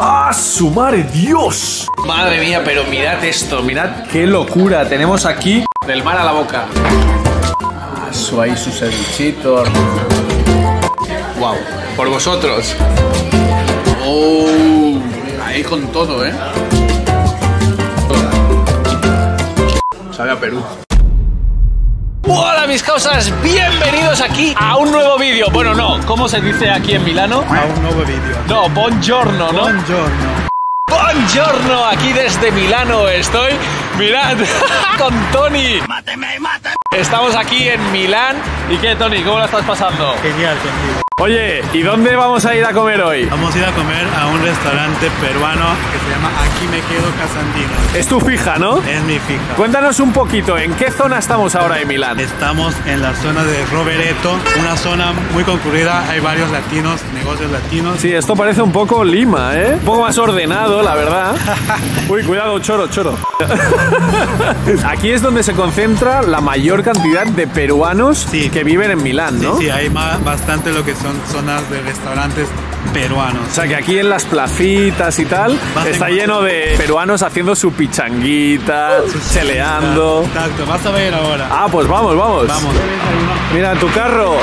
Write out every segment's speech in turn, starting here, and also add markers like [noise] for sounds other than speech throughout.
¡Ah, su madre, Dios! Madre mía, pero mirad esto, mirad qué locura. Tenemos aquí del mar a la boca. Ah, su ahí sus cevichitos. Wow, por vosotros. Oh, ahí con todo, ¿eh? Sabe a Perú. Hola mis causas, bienvenidos aquí a un nuevo vídeo. Bueno, no, ¿cómo se dice aquí en Milano? a un nuevo vídeo. No, buongiorno, ¿no? Buongiorno. Buongiorno, aquí desde Milano estoy. Mirad, [laughs] con Tony. Estamos aquí en Milán. ¿Y qué, Tony? ¿Cómo la estás pasando? Genial contigo. Oye, ¿y dónde vamos a ir a comer hoy? Vamos a ir a comer a un restaurante peruano que se llama Aquí me quedo Casandino. Es tu fija, ¿no? Es mi fija. Cuéntanos un poquito, ¿en qué zona estamos ahora de Milán? Estamos en la zona de Rovereto, una zona muy concurrida. Hay varios latinos, negocios latinos. Sí, esto parece un poco Lima, ¿eh? Un poco más ordenado, la verdad. [laughs] Uy, cuidado, choro, choro. [laughs] Aquí es donde se concentra la mayor cantidad de peruanos Sí. que viven en Milán, ¿no? Sí, sí, hay bastante lo que son zonas de restaurantes peruanos. O sea que aquí en las placitas y tal Vas está lleno de peruanos haciendo su pichanguita, cheleando. Exacto, vas a ver ahora. Ah, pues vamos, vamos. Vamos. Mira, tu carro.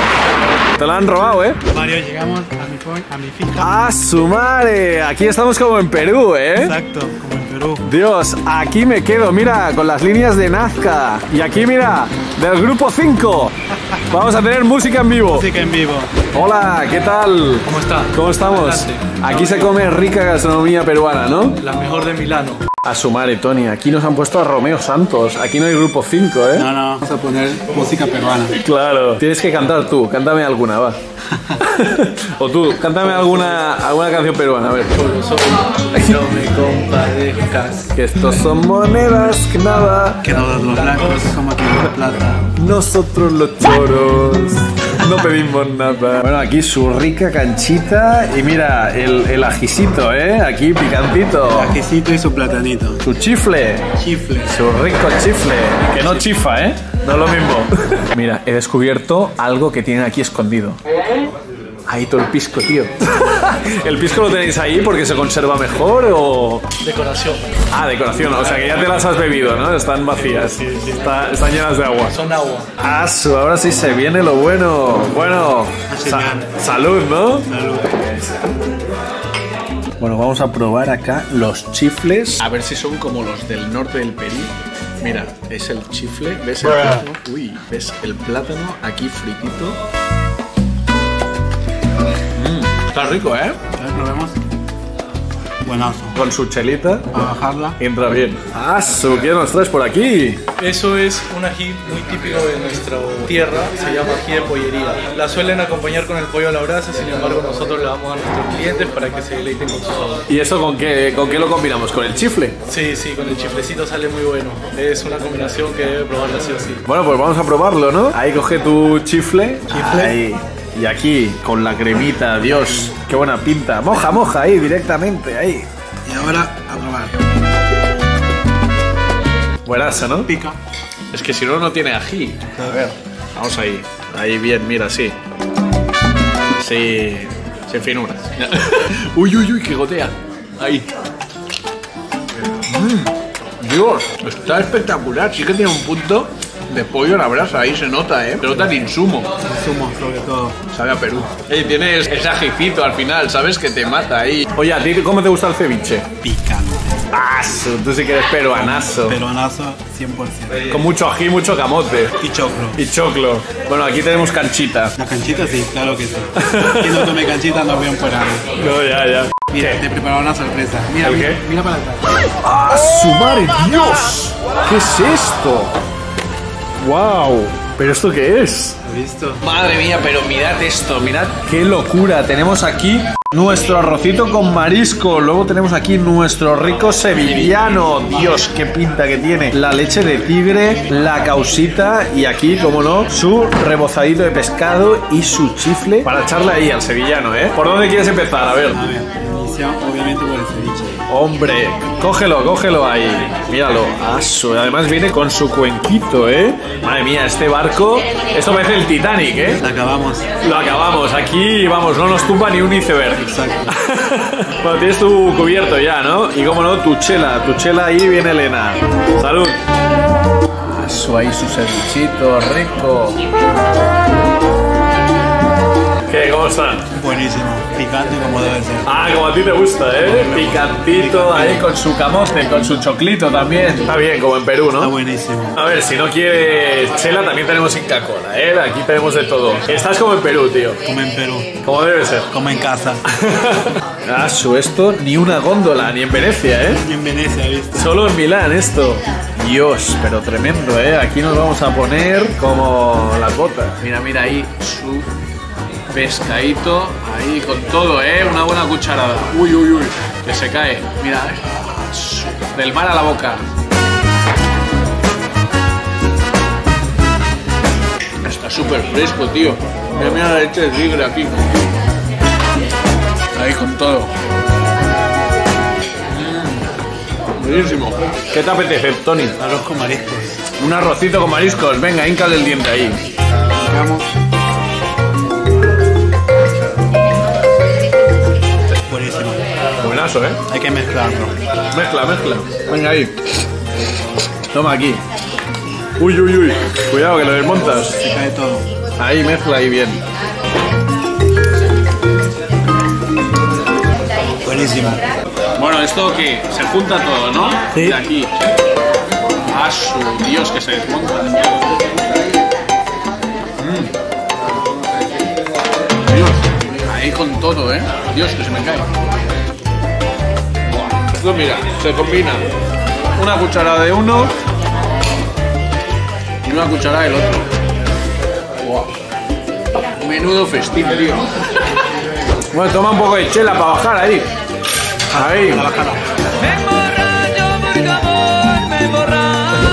Te lo han robado, ¿eh? Mario, llegamos a mi, a mi fija. ¡Ah, su madre! Aquí estamos como en Perú, ¿eh? Exacto, como en Perú. Dios, aquí me quedo, mira, con las líneas de Nazca. Y aquí, mira, del grupo 5. Vamos a tener música en vivo. Música en vivo. Hola, ¿qué tal? ¿Cómo está? ¿Cómo estamos? Adelante. Aquí se come rica gastronomía peruana, ¿no? La mejor de Milano. A su madre, Tony. Aquí nos han puesto a Romeo Santos. Aquí no hay grupo 5, ¿eh? No, no, vamos a poner música peruana. Claro. Tienes que cantar tú. Cántame alguna, va. [laughs] o tú, cántame alguna, alguna canción peruana, a ver. No me compadezcas. Que estos son monedas que nada. Que todos los blancos somos aquí de plata. Nosotros los choros no pedimos nada. Bueno, aquí su rica canchita y mira, el, el ajicito, ¿eh? Aquí picantito. Ajicito y su platanito. Su chifle. Chifle. Su rico chifle. Que no chifa, ¿eh? No es lo mismo. Mira, he descubierto algo que tienen aquí escondido. Ahí todo el pisco, tío. [laughs] ¿El pisco lo tenéis ahí porque se conserva mejor o...? Decoración. Ah, decoración. O sea que ya te las has bebido, ¿no? Están vacías. Está- están llenas de agua. Son agua. Ah, su, ahora sí se viene lo bueno. Bueno, sa- salud, ¿no? Salud. Bueno, vamos a probar acá los chifles. A ver si son como los del norte del Perú. Mira, es el chifle. ¿Ves el plátano? Uy, ¿ves el plátano aquí fritito? Está rico, ¿eh? A ver, probemos. Buenazo. Con su chelita. A bajarla. Entra bien. Ah, ¿qué nos traes por aquí? Eso es un ají muy típico de nuestra tierra. Se llama ají de pollería. La suelen acompañar con el pollo a la brasa. Sin embargo, nosotros le damos a nuestros clientes para que se deleiten con su sabor. ¿Y eso con qué, con qué lo combinamos? ¿Con el chifle? Sí, sí, con el chiflecito sale muy bueno. Es una combinación que debe probarla sí o sí. Bueno, pues vamos a probarlo, ¿no? Ahí coge tu chifle. Ahí. Y aquí, con la cremita, Dios, qué buena pinta. Moja, moja, ahí, directamente, ahí. Y ahora a probar. Buenazo, ¿no? Pica. Es que si no, no tiene ají. A ver, vamos ahí. Ahí bien, mira, sí. Sí, sin finuras. [laughs] uy, uy, uy, que gotea. Ahí. Mm, Dios, está espectacular. Sí que tiene un punto de pollo a la brasa. Ahí se nota, ¿eh? Se nota el insumo. Sumo, sobre todo. Sabe a Perú. Y tienes ese ajicito al final, ¿sabes? Que te mata ahí. Oye, ¿a ti cómo te gusta el ceviche? Picante. Ah, tú sí que eres peruanazo. Peruanazo 100%. Con mucho ají, mucho camote. Y choclo. Y choclo. Bueno, aquí tenemos canchita. La canchita sí, claro que sí. [laughs] Quien no tome canchita no ve un peruano. No, ya, ya. Mira, te he preparado una sorpresa. Mira, ¿El mira, qué? mira para atrás. ¡Ah, su madre, Dios! ¿Qué es esto? ¡Wow! ¿Pero esto qué es? Madre mía, pero mirad esto, mirad qué locura. Tenemos aquí nuestro arrocito con marisco. Luego tenemos aquí nuestro rico sevillano. Dios, qué pinta que tiene. La leche de tigre, la causita y aquí, como no, su rebozadito de pescado y su chifle para echarle ahí al sevillano, ¿eh? ¿Por dónde quieres empezar? A ver. A ver, obviamente por el ceviche. Hombre, cógelo, cógelo ahí. Míralo. Aso. Además viene con su cuenquito, ¿eh? Madre mía, este barco. Esto parece el Titanic, ¿eh? La acabamos. Lo acabamos. Aquí, vamos, no nos tumba ni un iceberg. Exacto. [laughs] bueno, tienes tu cubierto ya, ¿no? Y como no, tu chela. Tu chela ahí viene Elena. Salud. Aso, ahí su cevichito rico. ¿Qué? ¿Cómo están? Picante como debe ser. Ah, como a ti te gusta, ¿eh? Picantito ahí con su camote, con su choclito también. Está bien, como en Perú, Está ¿no? buenísimo. A ver, si no quieres chela, también tenemos Inca Cola, ¿eh? Aquí tenemos de todo. Estás como en Perú, tío. Como en Perú. Como debe ser. Como en casa. [laughs] ah, su esto, ni una góndola, ni en Venecia, ¿eh? Y en Venecia, ¿viste? Solo en Milán esto. Dios, pero tremendo, ¿eh? Aquí nos vamos a poner como las botas. Mira, mira ahí su pescadito, ahí con todo, ¿eh? Una buena cucharada. Uy, uy, uy, que se cae. Mira, eh. Del mar a la boca. Está súper fresco, tío. Mira, mira la leche de tigre aquí. Ahí con todo. Buenísimo. ¿Qué te apetece, Tony? Arroz con mariscos. Un arrocito con mariscos. Venga, híncale el diente ahí. Vamos. ¿Eh? Hay que mezclarlo. Mezcla, mezcla. Venga ahí. Toma aquí. Uy, uy, uy. Cuidado que lo desmontas. Se cae todo. Ahí, mezcla ahí bien. Buenísimo. Bueno, esto que se junta todo, ¿no? Sí. De aquí. Ah, su Dios, que se desmonta. Mm. Dios, ahí con todo, ¿eh? Dios, que se me cae. Mira, se combina una cucharada de uno y una cucharada del otro. Menudo festín, tío. Bueno, toma un poco de chela para bajar ahí. Ahí. A.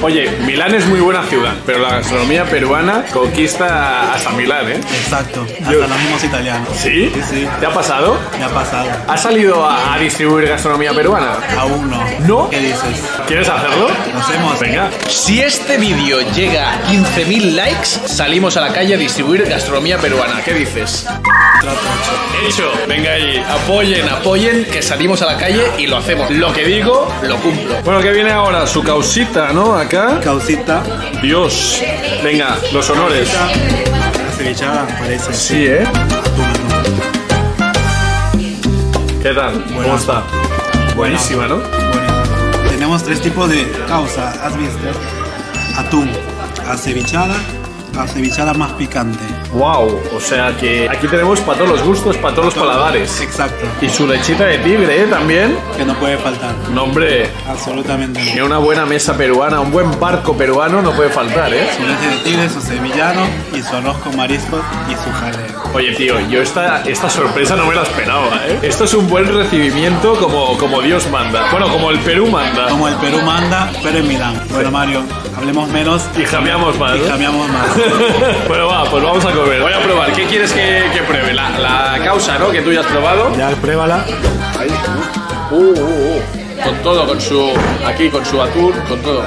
Oye, Milán es muy buena ciudad, pero la gastronomía peruana conquista hasta Milán, ¿eh? Exacto. Hasta Yo- los mismos italianos. ¿Sí? Sí, sí. ¿Te ha pasado? Me ha pasado. ¿Has salido a, a distribuir gastronomía peruana? Aún no. ¿No? ¿Qué dices? ¿Quieres hacerlo? Lo hacemos. Venga. Si este vídeo llega a 15.000 likes, salimos a la calle a distribuir gastronomía peruana. ¿Qué dices? Trato hecho. Hecho. Venga ahí. Apoyen, apoyen, que salimos a la calle y lo hacemos. Lo que digo, lo cumplo. Bueno, ¿qué viene ahora? Su causita, ¿no? Acá. Causita. Dios. Venga, los honores. Cevichada, parece. Sí, ¿eh? ¿Qué tal? ¿Cómo está? Buenísima, ¿no? Buenísimo. Tenemos tres tipos de causa, ¿has visto? Atún, acevichada, acevichada más picante. Wow. O sea que aquí tenemos para todos los gustos, para todos los paladares. Exacto, Y su lechita de tigre, ¿eh? También. que no puede faltar. No, hombre. Absolutamente Y una buena mesa peruana, un buen barco peruano no puede faltar, ¿eh? Su leche de tigre, su sevillano y su arroz con mariscos y su jaleo. Oye, tío, yo esta, esta sorpresa no me la esperaba, ¿eh? Esto es un buen recibimiento como, como Dios manda. Bueno, como el Perú manda. Como el Perú manda, pero en Milán. Bueno, Mario, hablemos menos Y jameamos más, y ¿no? jameamos más. [laughs] bueno, va, pues vamos a comer. Voy a probar. ¿Qué quieres que, que pruebe? La, la causa, ¿no? Que tú ya has probado. Ya, pruébala. Ahí. Uh, uh, uh. Con todo, con su. Aquí, con su atún, con todo.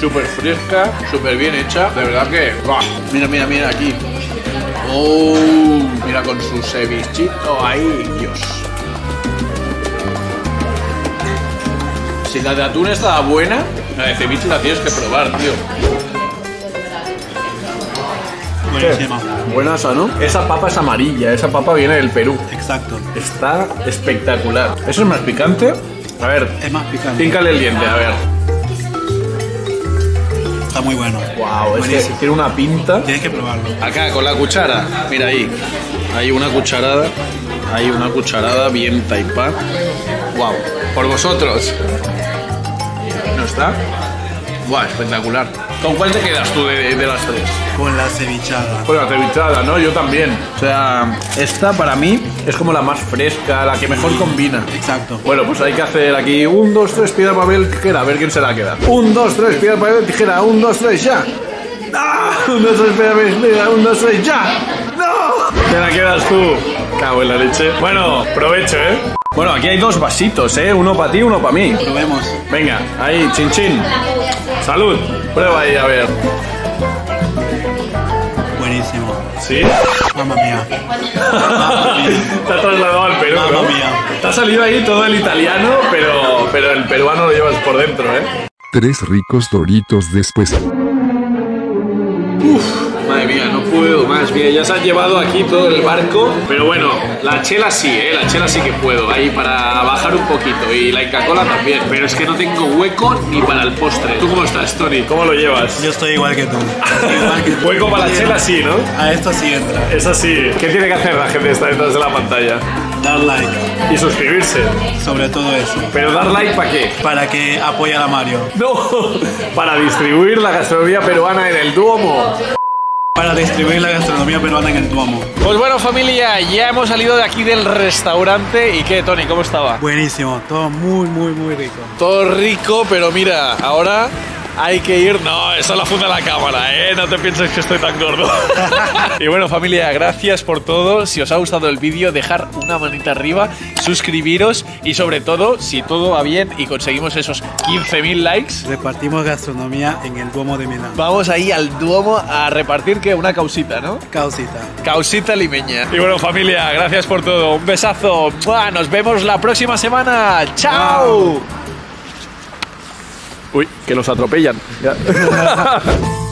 Súper fresca, súper bien hecha. De verdad que. ¡buah! Mira, mira, mira aquí. Oh, mira con su cevichito ahí, Dios. Si la de atún estaba buena, la de ceviche la tienes que probar, tío. Buenísima. Buenas, ¿no? Esa papa es amarilla, esa papa viene del Perú. Exacto. Está espectacular. ¿Eso es más picante? A ver, Es más picante. píncale el diente, a ver. Está muy bueno. Wow, es que tiene una pinta. Tienes que probarlo. Acá, con la cuchara. Mira ahí. Hay una cucharada. Hay una cucharada bien taipa. Wow. Por vosotros. ¿No está? Wow, espectacular. ¿Con cuál te quedas tú de, de las tres? Con la cevichada. Con la cevichada, ¿no? Yo también. O sea, esta para mí es como la más fresca, la que mejor combina. Exacto. Bueno, pues hay que hacer aquí un, dos, tres, piedra, papel, tijera, a ver quién se la queda. Un, dos, tres, piedra, papel, tijera, un, dos, tres, ya. ¡Ah! Un, dos, tres, piedra, papel, tijera, un, dos, tres, ya. ¡No! Te la quedas tú. Cago en la leche. Bueno, provecho, ¿eh? Bueno, aquí hay dos vasitos, ¿eh? Uno para ti, uno para mí. Probemos. Venga, ahí, chin chin. Salud. Prueba ahí, a ver. Buenísimo. ¿Sí? Mamma mía. [laughs] Te ha trasladado al Perú, ¿no? Mamma mía. Te ha salido ahí todo el italiano, pero, pero el peruano lo llevas por dentro, ¿eh? Tres ricos doritos después. Madre mía, no puedo más. Mira, ya se han llevado aquí todo el barco. Pero bueno, la chela sí, ¿eh? La chela sí que puedo. Ahí para bajar un poquito. Y la Inca-Cola también. Pero es que no tengo hueco ni para el postre. ¿Tú cómo estás, Tony? ¿Cómo lo llevas? Yo estoy igual que tú. [laughs] Igual que tú. Hueco para la chela sí, ¿no? A esto sí entra. Es así. ¿Qué tiene que hacer la gente que está detrás de la pantalla? Dar like. Y suscribirse. Sobre todo eso. Pero dar like para qué? Para que apoye a Mario. No, [laughs] para distribuir la gastronomía peruana en el Duomo. Para distribuir la gastronomía peruana en el Duomo. Pues bueno, familia, ya hemos salido de aquí del restaurante. ¿Y qué, Tony? ¿Cómo estaba? Buenísimo. Todo muy, muy, muy rico. Todo rico, pero mira, ahora hay que ir. No, eso la funda la cámara, ¿eh? No te pienses que estoy tan gordo. [laughs] y bueno, familia, gracias por todo. Si os ha gustado el vídeo, dejar una manita arriba, suscribiros y sobre todo, si todo va bien y conseguimos esos 15.000 likes, Repartimos gastronomía en el Duomo de Milán. vamos ahí al Duomo a repartir que una causita, ¿no? Causita. Causita limeña. Y bueno, familia, gracias por todo. Un besazo. ¡Mua! Nos vemos la próxima semana. ¡Chao! Uy, que nos atropellan. [laughs] [laughs]